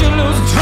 you lose